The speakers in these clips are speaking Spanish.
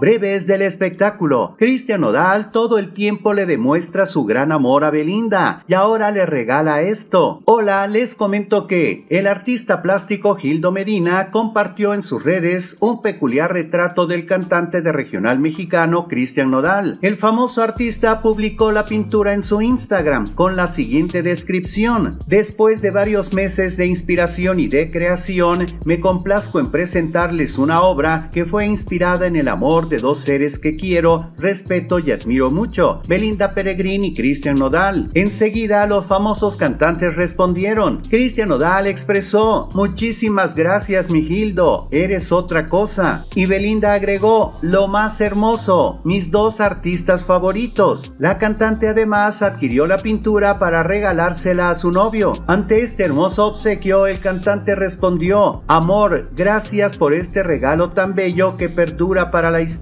Breves del espectáculo. Cristian Nodal todo el tiempo le demuestra su gran amor a Belinda y ahora le regala esto. Hola, les comento que el artista plástico Gildo Medina compartió en sus redes un peculiar retrato del cantante de regional mexicano Cristian Nodal. El famoso artista publicó la pintura en su Instagram con la siguiente descripción. Después de varios meses de inspiración y de creación, me complazco en presentarles una obra que fue inspirada en el amor de dos seres que quiero, respeto y admiro mucho, Belinda Peregrini y Cristian Nodal. Enseguida los famosos cantantes respondieron. Cristian Nodal expresó, muchísimas gracias mi Gildo, eres otra cosa. Y Belinda agregó, lo más hermoso, mis dos artistas favoritos. La cantante además adquirió la pintura para regalársela a su novio. Ante este hermoso obsequio, el cantante respondió, amor, gracias por este regalo tan bello que perdura para la historia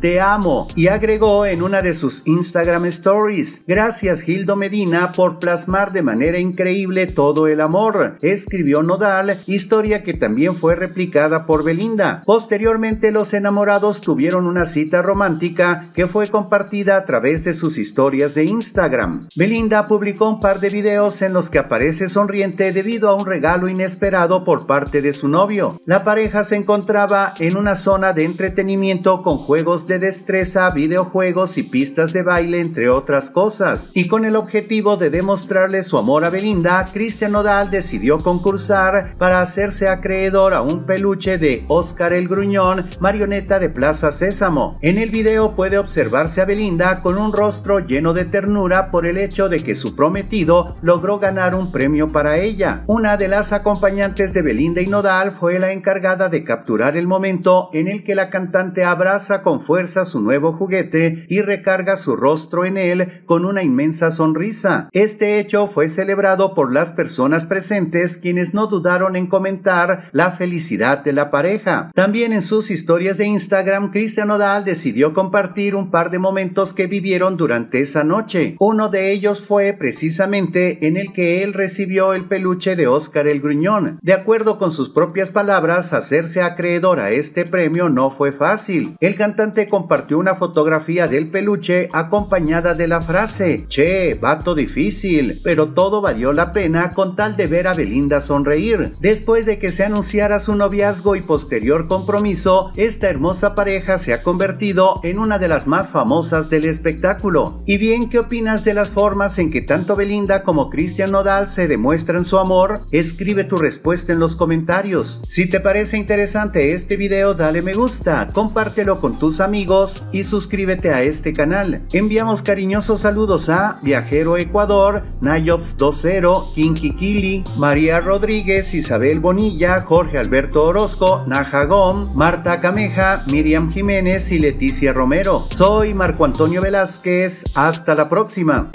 Te amo. Y agregó en una de sus Instagram Stories. Gracias Gildo Medina por plasmar de manera increíble todo el amor. Escribió Nodal, historia que también fue replicada por Belinda. Posteriormente los enamorados tuvieron una cita romántica que fue compartida a través de sus historias de Instagram. Belinda publicó un par de videos en los que aparece sonriente debido a un regalo inesperado por parte de su novio. La pareja se encontraba en una zona de entretenimiento con juegos de destreza, videojuegos y pistas de baile, entre otras cosas. Y con el objetivo de demostrarle su amor a Belinda, Cristian Nodal decidió concursar para hacerse acreedor a un peluche de Oscar el Gruñón, marioneta de Plaza Sésamo. En el video puede observarse a Belinda con un rostro lleno de ternura por el hecho de que su prometido logró ganar un premio para ella. Una de las acompañantes de Belinda y Nodal fue la encargada de capturar el momento en el que la cantante abraza con fuerza su nuevo juguete y recarga su rostro en él con una inmensa sonrisa. Este hecho fue celebrado por las personas presentes quienes no dudaron en comentar la felicidad de la pareja. También en sus historias de Instagram, Cristian Odal decidió compartir un par de momentos que vivieron durante esa noche. Uno de ellos fue precisamente en el que él recibió el peluche de Oscar el Gruñón. De acuerdo con sus propias palabras, hacerse acreedor a este premio no fue fácil el cantante compartió una fotografía del peluche acompañada de la frase, Che, vato difícil, pero todo valió la pena con tal de ver a Belinda sonreír. Después de que se anunciara su noviazgo y posterior compromiso, esta hermosa pareja se ha convertido en una de las más famosas del espectáculo. Y bien, ¿qué opinas de las formas en que tanto Belinda como Cristian Nodal se demuestran su amor? Escribe tu respuesta en los comentarios. Si te parece interesante este video, dale me gusta, compártelo con tus amigos y suscríbete a este canal. Enviamos cariñosos saludos a Viajero Ecuador, Nayops20, Kinky María Rodríguez, Isabel Bonilla, Jorge Alberto Orozco, Naja Gom, Marta Cameja, Miriam Jiménez y Leticia Romero. Soy Marco Antonio Velázquez. Hasta la próxima.